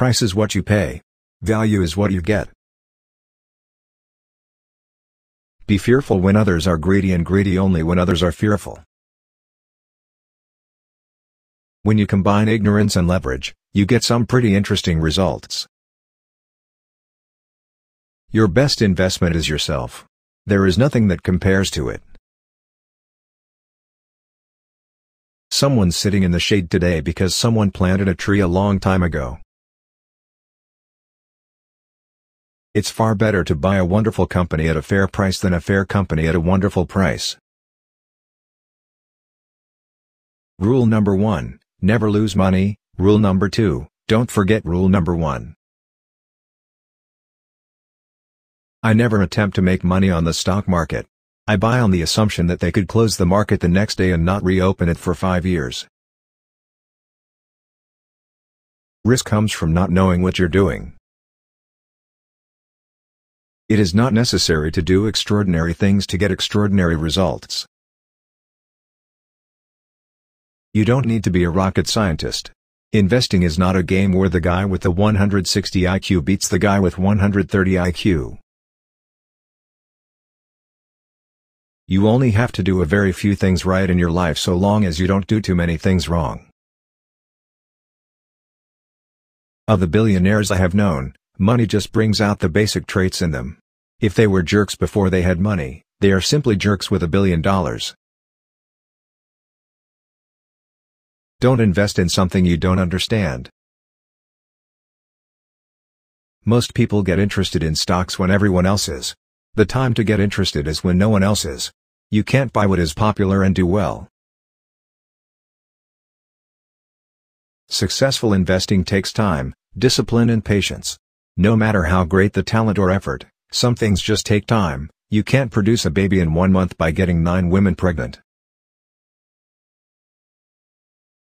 Price is what you pay. Value is what you get. Be fearful when others are greedy and greedy only when others are fearful. When you combine ignorance and leverage, you get some pretty interesting results. Your best investment is yourself. There is nothing that compares to it. Someone's sitting in the shade today because someone planted a tree a long time ago. It's far better to buy a wonderful company at a fair price than a fair company at a wonderful price. Rule number 1, never lose money. Rule number 2, don't forget rule number 1. I never attempt to make money on the stock market. I buy on the assumption that they could close the market the next day and not reopen it for 5 years. Risk comes from not knowing what you're doing. It is not necessary to do extraordinary things to get extraordinary results. You don't need to be a rocket scientist. Investing is not a game where the guy with the 160 IQ beats the guy with 130 IQ. You only have to do a very few things right in your life so long as you don't do too many things wrong. Of the billionaires I have known, money just brings out the basic traits in them. If they were jerks before they had money, they are simply jerks with a billion dollars. Don't invest in something you don't understand. Most people get interested in stocks when everyone else is. The time to get interested is when no one else is. You can't buy what is popular and do well. Successful investing takes time, discipline and patience. No matter how great the talent or effort, some things just take time, you can't produce a baby in one month by getting nine women pregnant.